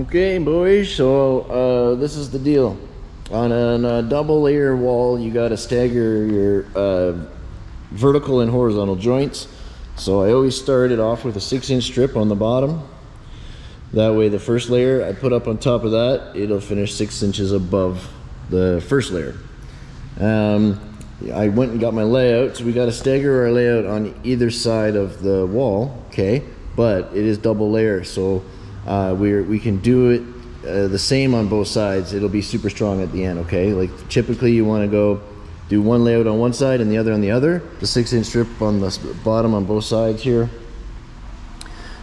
Okay, boys, so uh, this is the deal. On a uh, double layer wall, you got to stagger your uh, vertical and horizontal joints. So I always start it off with a six inch strip on the bottom. That way, the first layer I put up on top of that, it'll finish six inches above the first layer. Um, I went and got my layout, so we got to stagger our layout on either side of the wall, okay? But it is double layer, so uh, we we can do it uh, the same on both sides. It'll be super strong at the end, okay? Like typically you want to go do one layout on one side and the other on the other. The six inch strip on the bottom on both sides here.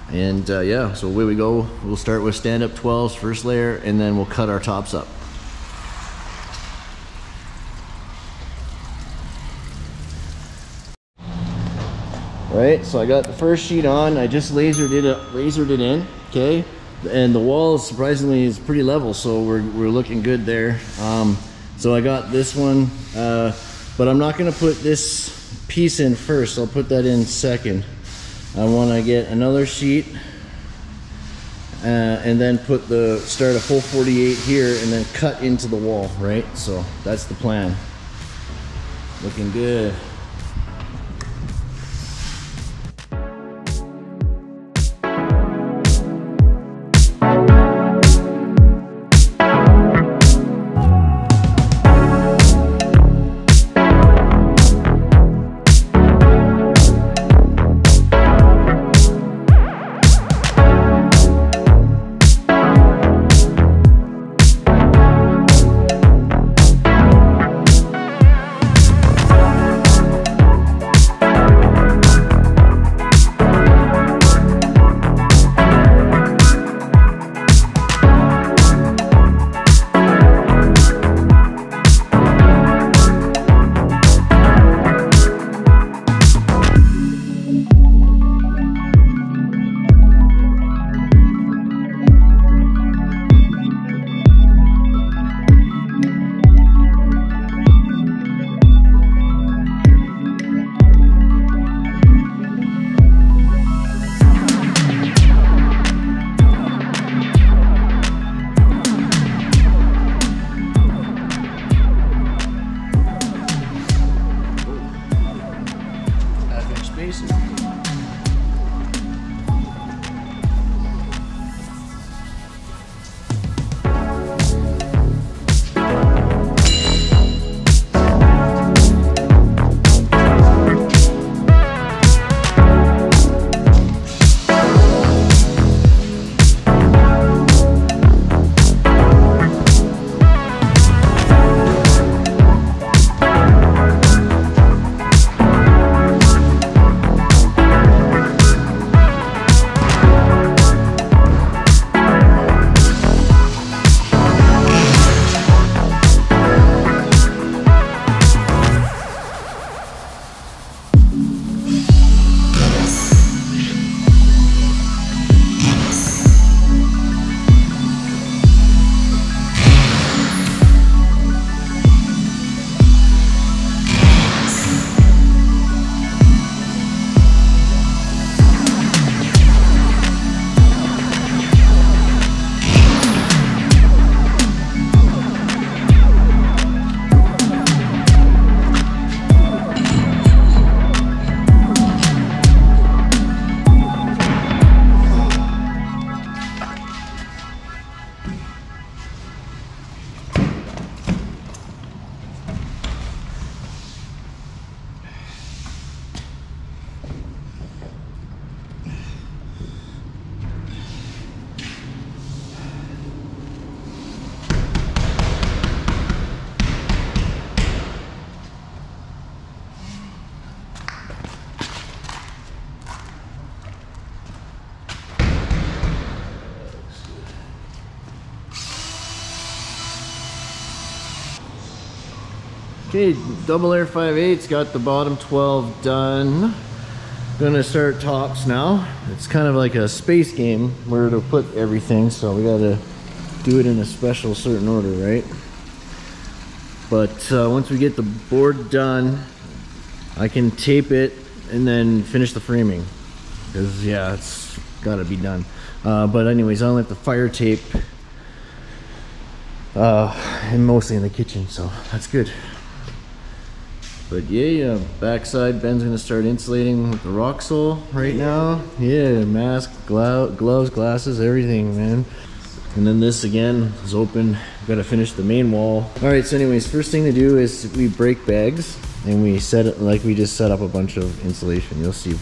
And uh, yeah, so away we go. We'll start with stand up 12s, first layer, and then we'll cut our tops up. Right, so I got the first sheet on. I just lasered it, up, lasered it in, okay? And the wall surprisingly is pretty level, so we're, we're looking good there. Um, so I got this one, uh, but I'm not gonna put this piece in first. I'll put that in second. I wanna get another sheet uh, and then put the, start a full 48 here and then cut into the wall, right? So that's the plan. Looking good. Half Okay, double air 5.8's got the bottom 12 done. Gonna start tops now. It's kind of like a space game where to put everything, so we gotta do it in a special certain order, right? But uh, once we get the board done, I can tape it and then finish the framing. Because yeah, it's got to be done. Uh, but anyways, I only have the fire tape, uh, and mostly in the kitchen, so that's good. But yeah, uh, backside Ben's gonna start insulating with the Roxul right now. Yeah, mask, glo gloves, glasses, everything, man. And then this again is open. Gotta finish the main wall. All right, so anyways, first thing to do is we break bags and we set it like we just set up a bunch of insulation. You'll see